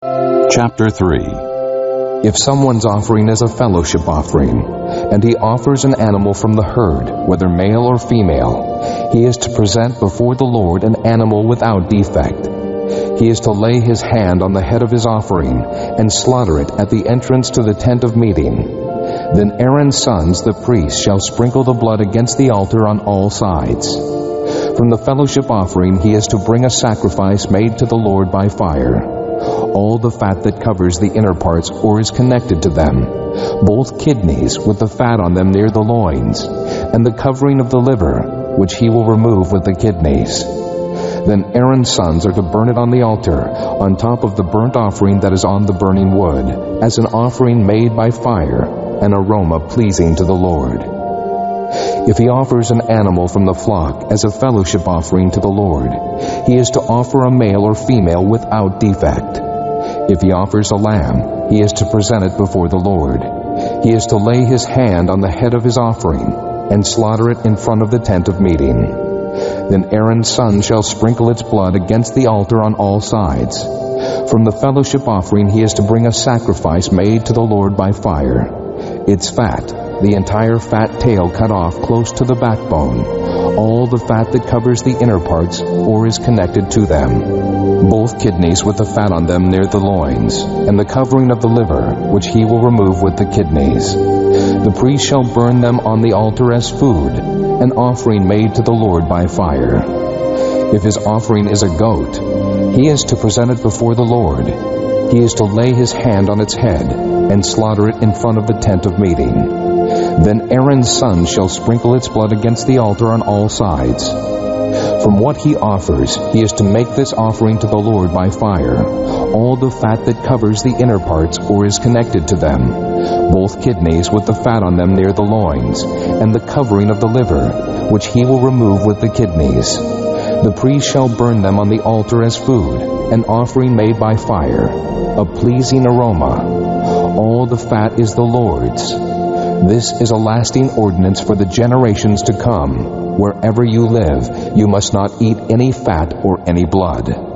Chapter 3 If someone's offering is a fellowship offering, and he offers an animal from the herd, whether male or female, he is to present before the Lord an animal without defect. He is to lay his hand on the head of his offering and slaughter it at the entrance to the tent of meeting. Then Aaron's sons, the priests, shall sprinkle the blood against the altar on all sides. From the fellowship offering he is to bring a sacrifice made to the Lord by fire. All the fat that covers the inner parts or is connected to them, both kidneys with the fat on them near the loins, and the covering of the liver, which he will remove with the kidneys. Then Aaron's sons are to burn it on the altar, on top of the burnt offering that is on the burning wood, as an offering made by fire, an aroma pleasing to the Lord. If he offers an animal from the flock as a fellowship offering to the Lord, he is to offer a male or female without defect. If he offers a lamb, he is to present it before the Lord. He is to lay his hand on the head of his offering and slaughter it in front of the tent of meeting. Then Aaron's son shall sprinkle its blood against the altar on all sides. From the fellowship offering he is to bring a sacrifice made to the Lord by fire. Its fat, the entire fat tail cut off close to the backbone, all the fat that covers the inner parts or is connected to them, both kidneys with the fat on them near the loins, and the covering of the liver, which he will remove with the kidneys. The priest shall burn them on the altar as food, an offering made to the Lord by fire. If his offering is a goat, he is to present it before the Lord. He is to lay his hand on its head and slaughter it in front of the tent of meeting. Then Aaron's son shall sprinkle its blood against the altar on all sides. From what he offers, he is to make this offering to the Lord by fire, all the fat that covers the inner parts or is connected to them, both kidneys with the fat on them near the loins, and the covering of the liver, which he will remove with the kidneys. The priest shall burn them on the altar as food, an offering made by fire, a pleasing aroma. All the fat is the Lord's. This is a lasting ordinance for the generations to come. Wherever you live, you must not eat any fat or any blood.